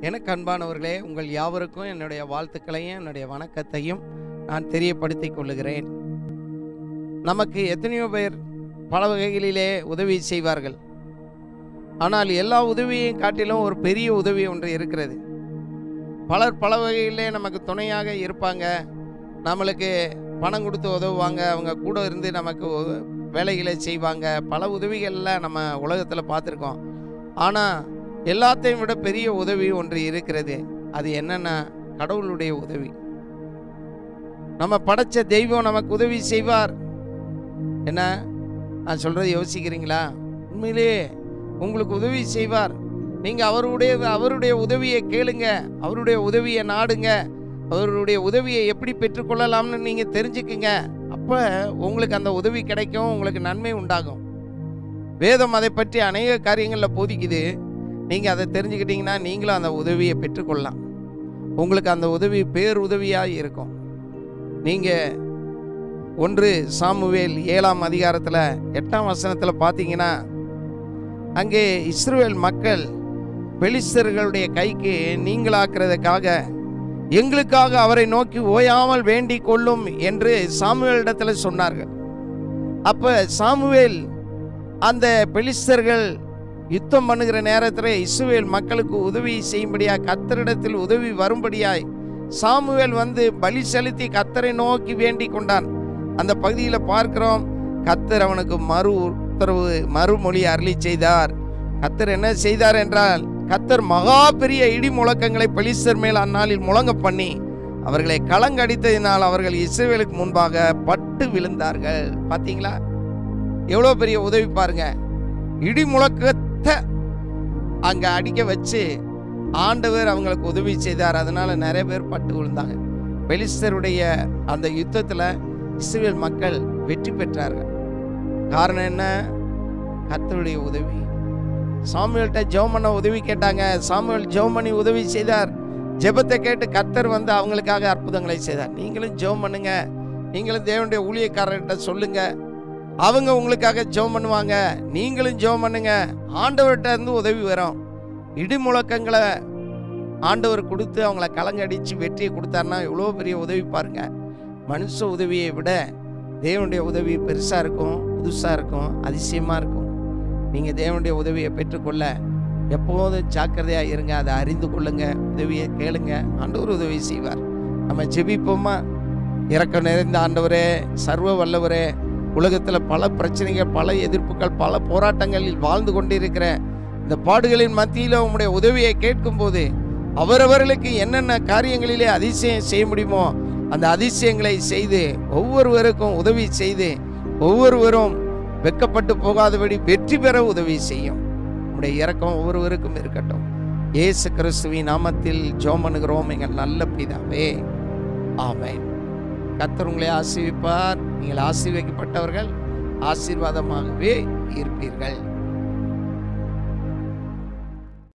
எனக்கு அன்பானவர்களே உங்கள் யாவருக்கும் என்னுடைய வாழ்த்துக்களையும் என்னுடைய வணக்கத்தையும் நான் தெரியப்படுத்திக் கொள்ளுகிறேன். நமக்கு எத்தனையோ பேர் பல வகைகளிலே உதவி செய்வார்கள். ஆனால் எல்லா உதவியையும் காட்டிலும் ஒரு பெரிய உதவி ஒன்று இருக்கிறது. பலர் பல வகையிலே நமக்கு துணையாக இருப்பாங்க. நம்மளுக்கு பணம் கொடுத்து உதவுவாங்க. அவங்க கூட இருந்து நமக்கு வேலைகளை செய்வாங்க. பல உதவிகளில் நம்ம உலகத்தில் பார்த்துருக்கோம். ஆனால் எல்லாத்தையும் விட பெரிய உதவி ஒன்று இருக்கிறது. அது என்னன்னா கடவுளுடைய உதவி. நம்ம படைச்ச தெய்வம் நமக்கு உதவி செய்வார். என்ன? நான் சொல்கிறது யோசிக்கிறீங்களா? உண்மையிலே உங்களுக்கு உதவி செய்வார். நீங்கள் அவருடைய அவருடைய உதவியை கேளுங்க. அவருடைய உதவியை நாடுங்க. அவருடைய உதவியை எப்படி பெற்றுக்கொள்ளலாம்னு நீங்கள் தெரிஞ்சுக்குங்க. அப்போ உங்களுக்கு அந்த உதவி கிடைக்கும் உங்களுக்கு நன்மை உண்டாகும். வேதம் அதை பற்றி அநேக காரியங்களில் போதிக்குது. நீங்கள் அதை தெரிஞ்சுக்கிட்டீங்கன்னா நீங்களும் அந்த உதவியை பெற்றுக்கொள்ளலாம். உங்களுக்கு அந்த உதவி பேருதவியாக இருக்கும். நீங்கள் ஒன்று சாமுவேல் ஏழாம் அதிகாரத்தில் எட்டாம் வசனத்தில் பார்த்தீங்கன்னா அங்கே இஸ்ரேல் மக்கள் பெலிஸ்தர்களுடைய கைக்கு நீங்களாக்குறதுக்காக எங்களுக்காக அவரை நோக்கி ஓயாமல் வேண்டிக் கொள்ளும் என்று சாமுவேலிடத்தில் சொன்னார்கள். அப்போ சாமுவேல் அந்த பெலிஸ்தர்கள் யுத்தம் பண்ணுகிற நேரத்தில் இஸ்ரேல் மக்களுக்கு உதவி செய்யும்படியாய் கத்தரிடத்தில் உதவி வரும்படியாய் சாமுவேல் வந்து பலி செலுத்தி கத்தரை நோக்கி வேண்டி கொண்டான். அந்த பகுதியில் பார்க்கிறோம் கத்தர் அவனுக்கு மறு உத்தரவு மறுமொழி அருளி செய்தார். கத்தர் என்ன செய்தார் என்றால் கத்தர் மகா பெரிய இடி முழக்கங்களை பலிசர் மேல் அந்நாளில் முழங்க பண்ணி அவர்களை கலங்கடித்ததினால் அவர்கள் இஸ்ரேலுக்கு முன்பாக பட்டு விழுந்தார்கள். பார்த்தீங்களா எவ்வளோ பெரிய உதவி பாருங்க. இடி முழக்க அங்கே அடிக்க வச்சு ஆண்டவர் அவங்களுக்கு உதவி செய்தார். அதனால் நிறைய பேர் பட்டு விழுந்தாங்க. பெலிஸ்தருடைய அந்த யுத்தத்தில் இஸ்ரேல் மக்கள் வெற்றி பெற்றார்கள். காரணம் என்ன? கர்த்தருடைய உதவி. சாமியல்கிட்ட ஜெபம் பண்ண உதவி கேட்டாங்க. சாமியல் ஜெபம் பண்ணி உதவி செய்தார். ஜெபத்தை கேட்டு கர்த்தர் வந்து அவங்களுக்காக அற்புதங்களை செய்தார். நீங்களும் ஜெபம் பண்ணுங்க. நீங்களும் தேவனுடைய ஊழியக்காரர்கிட்ட சொல்லுங்கள் அவங்க உங்களுக்காக ஜெபம் பண்ணுவாங்க. நீங்களும் ஜெபம் பண்ணுங்க. ஆண்டவர்கிட்ட இருந்து உதவி வரும். இடி முழக்கங்களை ஆண்டவர் கொடுத்து அவங்கள கலங்கடிச்சு வெற்றியை கொடுத்தாருன்னா எவ்வளோ பெரிய உதவி பாருங்க. மனுஷ உதவியை விட தேவனுடைய உதவி பெருசாக இருக்கும் புதுசாக இருக்கும் அதிசயமாக இருக்கும். நீங்கள் தேவனுடைய உதவியை பெற்றுக்கொள்ள எப்போதும் ஜாக்கிரதையாக இருங்க. அதை அறிந்து கொள்ளுங்க. உதவியை கேளுங்க. ஆண்டவர் உதவி செய்வார். நம்ம ஜெபிப்போமா? இறக்கம் நிறைந்த ஆண்டவரே சர்வ வல்லவரே உலகத்தில் பல பிரச்சனைகள் பல எதிர்ப்புகள் பல போராட்டங்களில் வாழ்ந்து கொண்டிருக்கிற இந்த பாடுகளின் மத்தியில் உங்களுடைய உதவியை கேட்கும்போது அவரவர்களுக்கு என்னென்ன காரியங்களிலே அதிசயம் செய்ய முடியுமோ அந்த அதிசயங்களை செய்து ஒவ்வொருவருக்கும் உதவி செய்து ஒவ்வொருவரும் வெட்கப்பட்டு போகாதபடி வெற்றி பெற உதவி செய்யும். உம்முடைய இறக்கம் ஒவ்வொருவருக்கும் இருக்கட்டும். ஏசு கிறிஸ்துவின் நாமத்தில் ஜெபம் பண்ணுகிறோம் எங்கள் நல்ல பிதாவே. ஆமேன். கர்த்தர் உங்களை ஆசீர்விப்பார். நீங்கள் ஆசீர்வதிக்கப்பட்டவர்கள் ஆசீர்வாதமாகவே இருப்பீர்கள்.